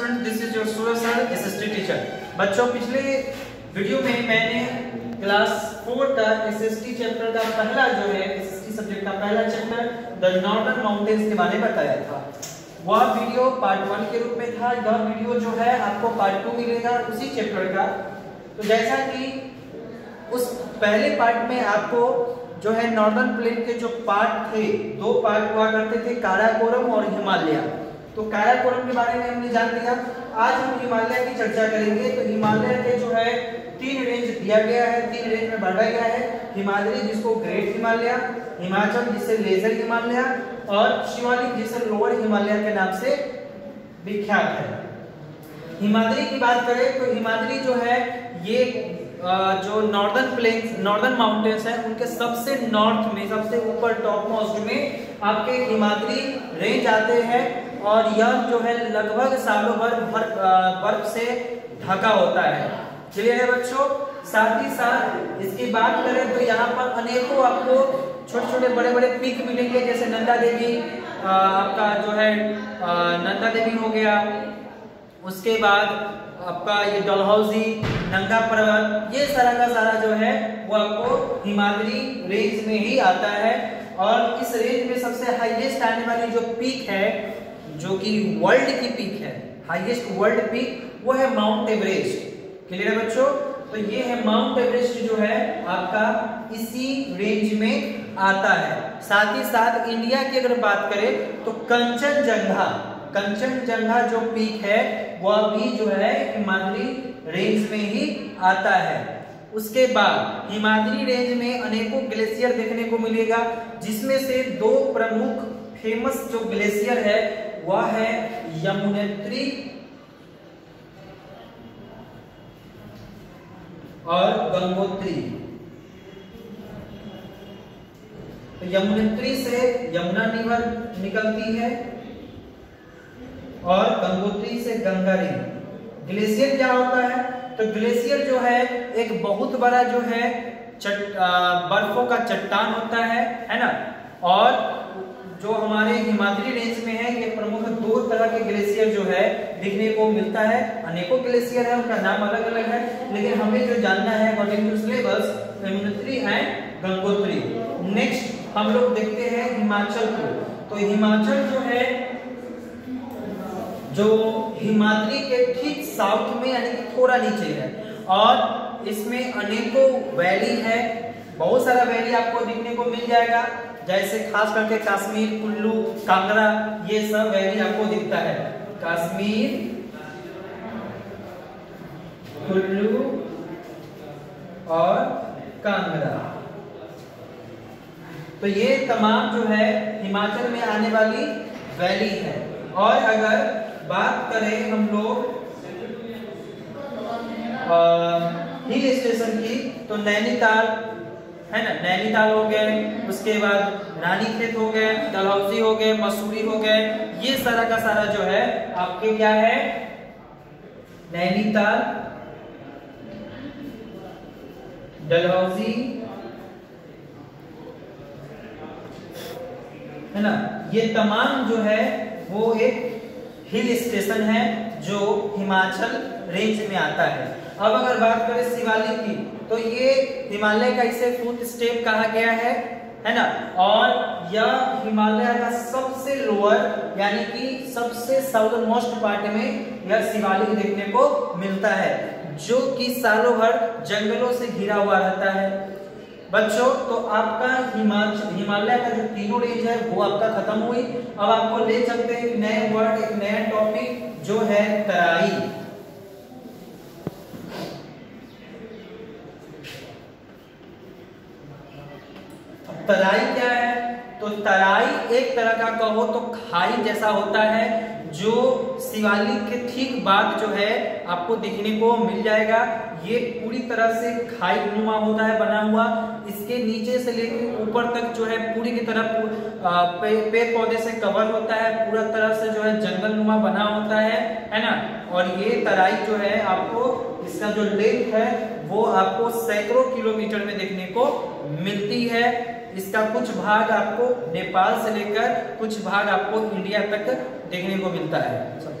Student this is your Suraj sir SST teacher बच्चों, पिछले video में मैंने क्लास फोर का एसएसटी चैप्टर का पहला जो है एसएसटी सब्जेक्ट का पहला चैप्टर द नॉर्दर्न माउंटेन्स के बारे में बताया था। वह वीडियो पार्ट वन के रूप में था। यह वीडियो जो है, आपको पार्ट टू मिलेगा उसी चैप्टर का। तो जैसा कि उस पहले पार्ट में आपको जो है नॉर्दर्न प्लेन के जो पार्ट थे, दो पार्ट हुआ करते थे, काराकोरम और हिमालय। तो काराकोरम के बारे में हमने जान लिया। आज हम हिमालय की चर्चा करेंगे। तो हिमालय के जो है, तीन रेंज दिया गया है, तीन रेंज में बांटा गया है। हिमालय जिसको ग्रेट हिमालय हिमाचल जिसे लेजर हिमालय और शिवालिक जिसे लोअर हिमालय के नाम से विख्यात है। हिमाद्री की बात करें तो हिमाद्री जो है, ये जो नॉर्दर्न प्लेन्स नॉर्दर्न माउंटेन्स हैं, उनके सबसे नॉर्थ में, सबसे ऊपर टॉप मोस्ट में आपके हिमाद्री रेंज आते हैं। और यह जो है लगभग सालों भर बर्फ़ से ढका होता है। चलिए है बच्चों, साथ ही साथ इसकी बात करें तो यहाँ पर अनेकों आपको छोटे छोटे बड़े बड़े पीक मिलेंगे, जैसे नंदा देवी आपका जो है नंदा देवी हो गया। उसके बाद आपका ये डलहौजी नंगा पर्वत, ये सारा का सारा जो है, वो आपको हिमालयी रेंज में ही आता है। और इस रेंज में सबसे हाईएस्ट आने वाली जो पीक है जो कि वर्ल्ड की पीक है हाईएस्ट वर्ल्ड पीक वो है माउंट एवरेस्ट क्लियर है बच्चों? तो ये है माउंट एवरेस्ट जो है, आपका इसी रेंज में आता है. साथ ही साथ इंडिया की अगर बात करें तो कंचनजंगा कंचनजंगा जो पीक है, वह भी जो है हिमालयी रेंज में ही आता है. उसके बाद हिमालयी रेंज में अनेकों ग्लेशियर देखने को मिलेगा, जिसमें से दो प्रमुख फ़ेमस जो ग्लेशियर है वह है यमुनेत्री और गंगोत्री। तो यमुनेत्री से यमुना निवर निकलती है और गंगोत्री से गंगा रिवर ग्लेशियर क्या होता है? तो ग्लेशियर जो है एक बहुत बड़ा जो है चट, बर्फों का चट्टान होता है है ना? और जो हमारे हिमाद्री रेंज में है, ये प्रमुख दो तरह के ग्लेशियर जो है, दिखने को मिलता है। अनेकों ग्लेशियर है, उनका नाम अलग अलग है, लेकिन हमें जो जानना है गंगोत्री नेक्स्ट हम लोग देखते हैं हिमाचल को। तो हिमाचल जो है, जो हिमाद्री के ठीक साउथ में, यानी कि थोड़ा नीचे है, और इसमें अनेकों वैली है। बहुत सारा वैली आपको देखने को मिल जाएगा। जैसे खास करके कश्मीर, कुल्लू, कांगड़ा, ये सब वैली आपको दिखता है। कश्मीर, कुल्लू और कांगड़ा। तो ये तमाम जो है हिमाचल में आने वाली वैली है। और अगर बात करें हम लोग हिल स्टेशन की तो नैनीताल है ना? नैनीताल हो गए, उसके बाद रानी खेत हो गए डलहौजी हो गए, मसूरी हो गए। ये सारा का सारा जो है, आपके क्या है? नैनीताल डलहौजी, है ना? ये तमाम जो है, वो एक हिल स्टेशन है, जो हिमाचल रेंज में आता है। अब अगर बात करें शिवालिक की तो ये हिमालय का इसे फुट स्टेप कहा गया है है ना? और यह हिमालय का सबसे लोअर यानी कि सबसे साउदर्न मोस्ट पार्ट में यह शिवालिक देखने को मिलता है, जो कि सालों भर जंगलों से घिरा हुआ रहता है। बच्चों तो आपका हिमाचल हिमालय का जो तीनों रेंज है, वो आपका खत्म हुई। अब आपको ले चलते हैं नए वर्ड एक नया टॉपिक जो है तराई क्या है तो तराई एक तरह का कहो तो खाई जैसा होता है जो शिवालिक के ठीक बाद जो है आपको देखने को मिल जाएगा। ये पूरी तरह से खाई नुमा होता है, बना हुआ। इसके नीचे से लेकर ऊपर तक जो है पूरी की तरह पेड़ पौधे से कवर होता है। पूरा तरह से जो है जंगल नुमा बना होता है है ना? और ये तराई जो है आपको, इसका जो लेंथ है, वो आपको सैकड़ों किलोमीटर में देखने को मिलती है। इसका कुछ भाग आपको नेपाल से लेकर कुछ भाग आपको इंडिया तक देखने को मिलता है।